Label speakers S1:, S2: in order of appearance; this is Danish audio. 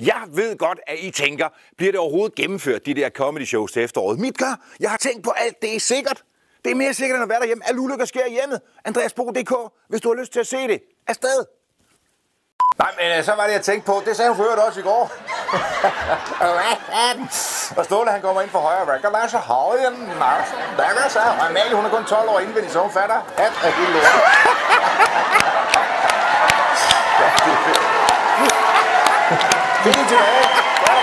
S1: Jeg ved godt, at I tænker, bliver det overhovedet gennemført, de der comedy shows til efteråret? Mit gør, jeg har tænkt på alt, det er sikkert. Det er mere sikkert, end at være derhjemme. Alle ulykker sker i hjemmet. Andreasbo.dk, hvis du har lyst til at se det. Afsted! Nej, men øh, så var det, jeg tænkte på. Det sagde hun for også i går. og Ståle, han kommer ind for højre. Hvad kan være så høj? Hvad kan så? Og Amalie, hun er kun 12 år indvendig, så hun fatter. Hat er helt lort. 되는 줄 알아요?